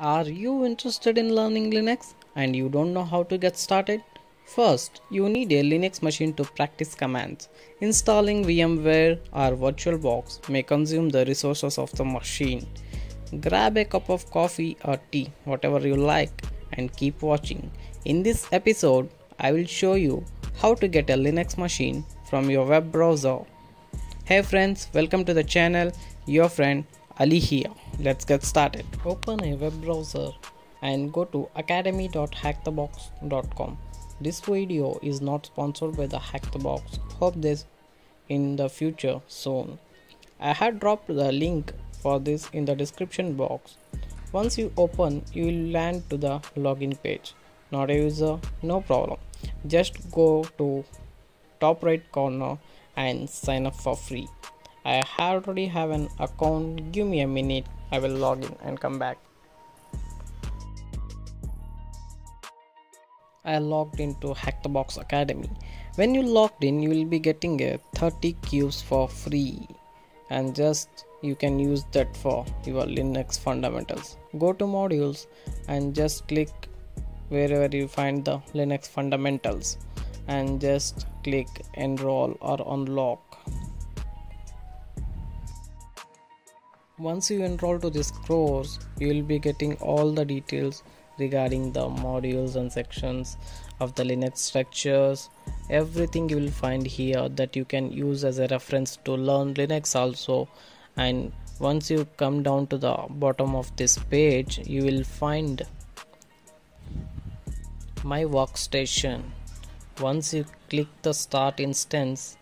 Are you interested in learning Linux and you don't know how to get started? First, you need a Linux machine to practice commands. Installing VMware or VirtualBox may consume the resources of the machine. Grab a cup of coffee or tea, whatever you like, and keep watching. In this episode, I will show you how to get a Linux machine from your web browser. Hey friends, welcome to the channel. Your friend Ali here. Let's get started. Open a web browser and go to academy.hackthebox.com. This video is not sponsored by the Hack the Box. Hope this in the future soon. I had dropped the link for this in the description box. Once you open, you will land to the login page. Not a user, no problem. Just go to top right corner and sign up for free. I already have an account. Give me a minute. I will log in and come back. I logged into Hack the Box Academy. When you logged in, you will be getting a 30 cubes for free, and just you can use that for your Linux fundamentals. Go to modules and just click wherever you find the Linux fundamentals and just click enroll or unlock once you enroll to this course you will be getting all the details regarding the modules and sections of the linux structures. Everything you will find here that you can use as a reference to learn linux also. And once you come down to the bottom of this page you will find my workstation. Once you click the start instance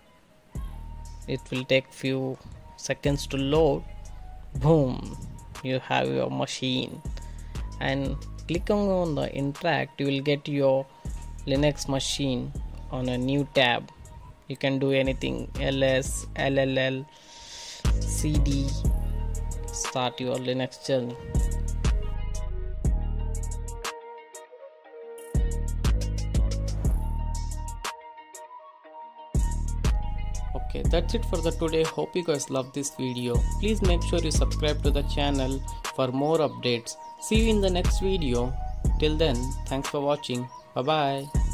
it will take few seconds to load boom. You have your machine. And clicking on the interact you will get your linux machine on a new tab. You can do anything. Ls lll cd start your linux journey okay that's it for the today. Hope you guys love this video. Please make sure you subscribe to the channel for more updates. See you in the next video. Till then thanks for watching. Bye bye